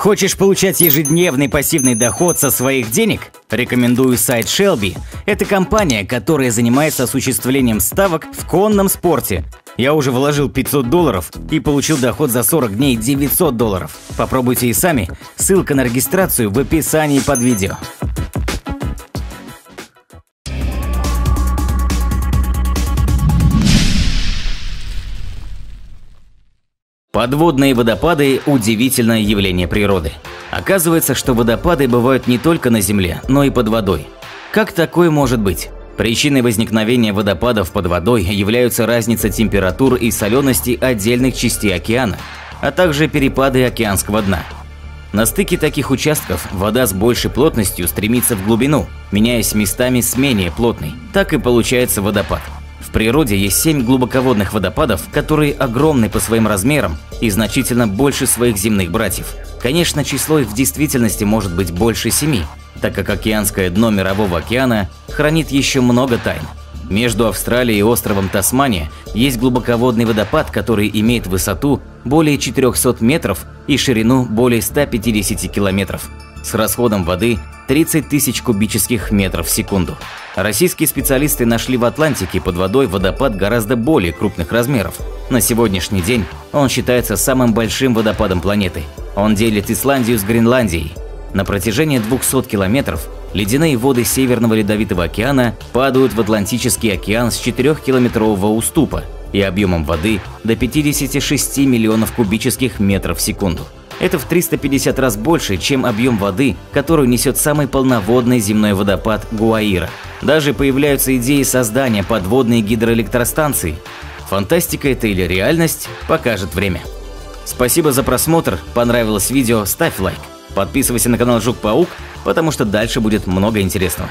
Хочешь получать ежедневный пассивный доход со своих денег? Рекомендую сайт Shelby. Это компания, которая занимается осуществлением ставок в конном спорте. Я уже вложил 500 долларов и получил доход за 40 дней 900 долларов. Попробуйте и сами. Ссылка на регистрацию в описании под видео. Подводные водопады – удивительное явление природы. Оказывается, что водопады бывают не только на Земле, но и под водой. Как такое может быть? Причиной возникновения водопадов под водой являются разница температур и солености отдельных частей океана, а также перепады океанского дна. На стыке таких участков вода с большей плотностью стремится в глубину, меняясь местами с менее плотной. Так и получается водопад. В природе есть семь глубоководных водопадов, которые огромны по своим размерам и значительно больше своих земных братьев. Конечно, число их в действительности может быть больше семи, так как океанское дно Мирового океана хранит еще много тайн. Между Австралией и островом Тасмания есть глубоководный водопад, который имеет высоту более 400 метров и ширину более 150 километров, с расходом воды 30 тысяч кубических метров в секунду. Российские специалисты нашли в Атлантике под водой водопад гораздо более крупных размеров. На сегодняшний день он считается самым большим водопадом планеты. Он делит Исландию с Гренландией. На протяжении 200 километров ледяные воды Северного Ледовитого океана падают в Атлантический океан с 4-километрового уступа и объемом воды до 56 миллионов кубических метров в секунду. Это в 350 раз больше, чем объем воды, которую несет самый полноводный земной водопад Гуаира. Даже появляются идеи создания подводной гидроэлектростанции. Фантастика это или реальность, покажет время. Спасибо за просмотр, понравилось видео, ставь лайк. Подписывайся на канал Жук-Паук, потому что дальше будет много интересного.